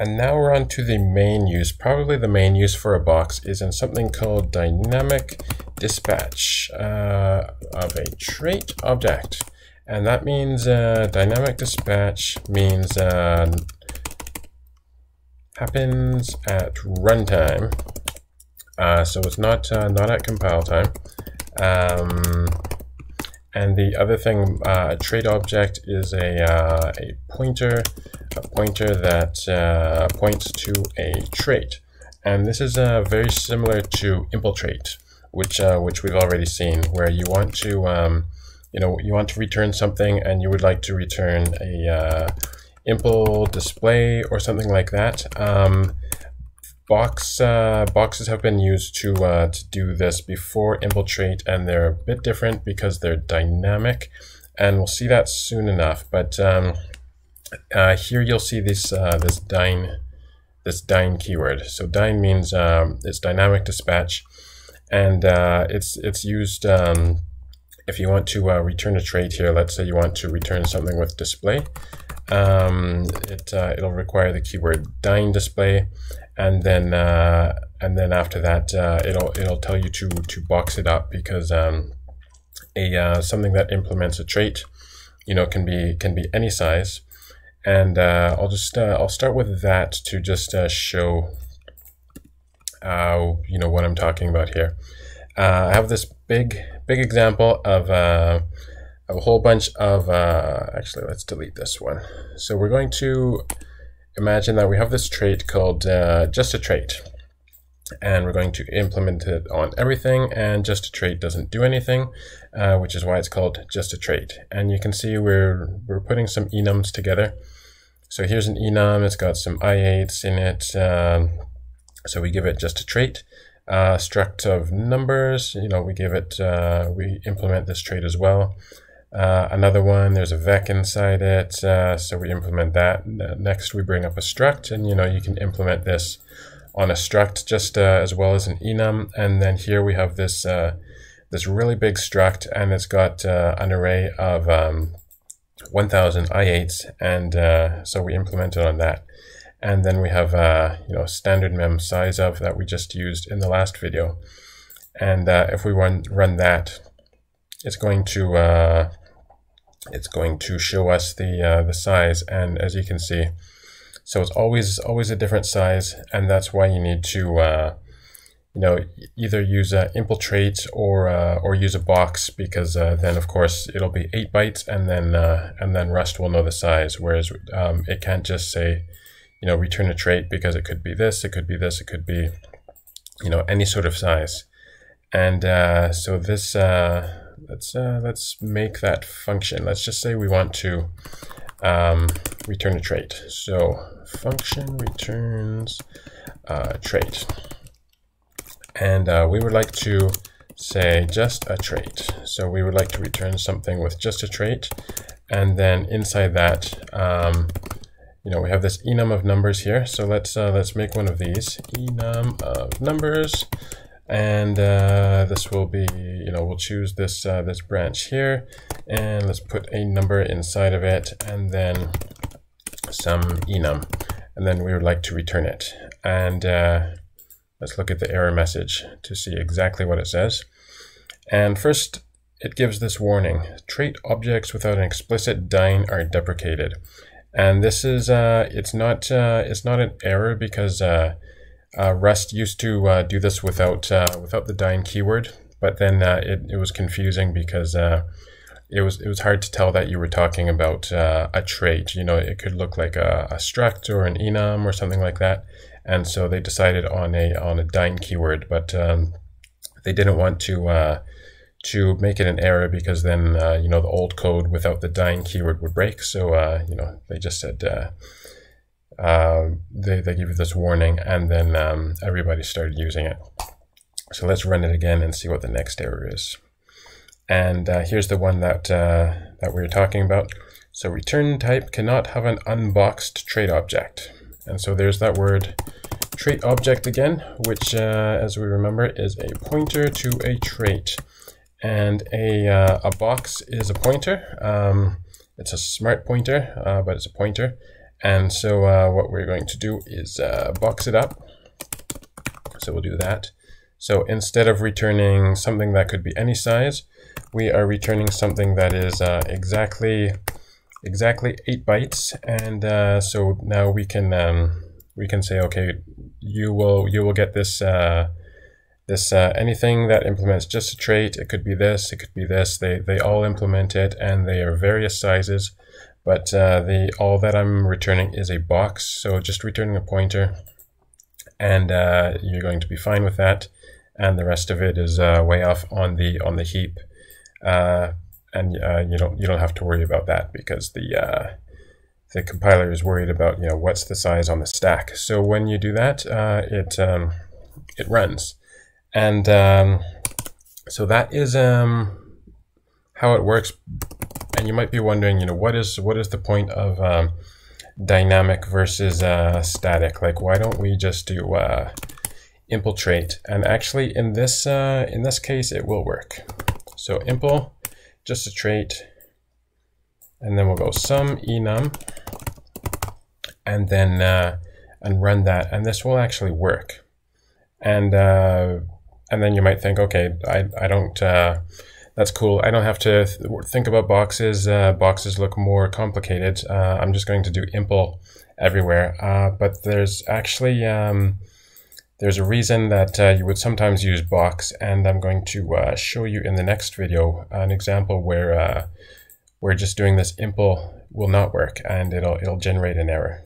And now we're on to the main use. Probably the main use for a box is in something called dynamic dispatch uh, of a trait object. And that means uh, dynamic dispatch means uh, happens at runtime. Uh, so it's not uh, not at compile time. Um, and the other thing, uh, a trait object is a, uh, a pointer, a pointer that uh, points to a trait. And this is uh, very similar to impl trait, which uh, which we've already seen, where you want to um, you know you want to return something and you would like to return a uh, impl display or something like that. Um, box uh, boxes have been used to uh, to do this before impl trait and they're a bit different because they're dynamic, and we'll see that soon enough. But um, uh, here you'll see this uh, this dyn this dyn keyword. So dyn means um, it's dynamic dispatch, and uh, it's it's used. Um, if you want to uh, return a trait here, let's say you want to return something with display, um, it, uh, it'll require the keyword dyn display, and then uh, and then after that uh, it'll it'll tell you to to box it up because um, a uh, something that implements a trait you know can be can be any size. And uh, I'll just uh, I'll start with that to just show you know what I'm talking about here. I have this big big example of a whole bunch of actually let's delete this one. So we're going to imagine that we have this trait called uh, just a trait. And we're going to implement it on everything and just a trait doesn't do anything uh, which is why it's called just a trait. And you can see we're we're putting some enums together. So here's an enum it's got some i8s in it um, so we give it just a trait uh, struct of numbers you know we give it uh, we implement this trait as well uh, another one, there's a vec inside it, uh, so we implement that. Next, we bring up a struct, and you know you can implement this on a struct just uh, as well as an enum. And then here we have this uh, this really big struct, and it's got uh, an array of um, 1,000 i8s, and so we implement it on that. And then we have you know standard mem size of that we just used in the last video. And if we run run that, it's going to it's going to show us the uh, the size and as you can see so it's always always a different size and that's why you need to uh, you know either use a impl trait or uh, or use a box because uh, then of course it'll be 8 bytes and then uh, and then Rust will know the size whereas um, it can't just say you know return a trait because it could be this it could be this it could be you know any sort of size. And uh, so this let's uh, let's make that function. Let's just say we want to um, return a trait. So function returns uh, trait, and uh, we would like to say just a trait. So we would like to return something with just a trait, and then inside that, um, you know, we have this enum of numbers here. So let's uh, let's make one of these enum of numbers and uh, this will be you know we'll choose this uh, this branch here and let's put a number inside of it and then some enum and then we would like to return it. And uh, let's look at the error message to see exactly what it says. And first it gives this warning trait objects without an explicit dyn are deprecated. And this is uh, it's not uh, it's not an error because uh, Rust used to uh, do this without uh, without the dyn keyword, but then uh, it, it was confusing because uh, it was it was hard to tell that you were talking about uh, a trait. You know, it could look like a, a, struct or an enum or something like that, and so they decided on a on a dyn keyword, but um, they didn't want to to make it an error because then you know the old code without the dyn keyword would break. So you know they just said uh, they, they give you this warning and then um, everybody started using it. So let's run it again and see what the next error is. And uh, here's the one that, uh, that we were talking about. So return type cannot have an unboxed trait object. And so there's that word trait object again, which uh, as we remember is a pointer to a trait. And a, uh, a box is a pointer. Um, it's a smart pointer, but it's a pointer And so uh, what we're going to do is uh, box it up. So we'll do that. So instead of returning something that could be any size, we are returning something that is uh, exactly exactly eight bytes. And uh, so now we can um, we can say, okay, you will you will get this uh, this uh, anything that implements just a trait. It could be this, it could be this. They they all implement it, and they are various sizes. But uh, the all that I'm returning is a box, so just returning a pointer, and uh, you're going to be fine with that. And the rest of it is uh, way off on the on the heap, uh, and uh, you don't you don't have to worry about that because the uh, the compiler is worried about you know what's the size on the stack. So when you do that, it um, it runs, and um, so that is um, how it works and you might be wondering, you know, what is what is the point of um, dynamic versus uh, static? Like, why don't we just do uh, impl trait? And actually, in this uh, in this case, it will work. So impl, just a trait, and then we'll go sum enum, and then uh, and run that, and this will actually work. And uh, and then you might think, okay, I I don't uh, that's cool. I don't have to th think about boxes. Uh, boxes look more complicated. Uh, I'm just going to do impl everywhere. Uh, but there's actually um, there's a reason that uh, you would sometimes use box, and I'm going to uh, show you in the next video an example where uh, where just doing this impl will not work, and it'll it'll generate an error.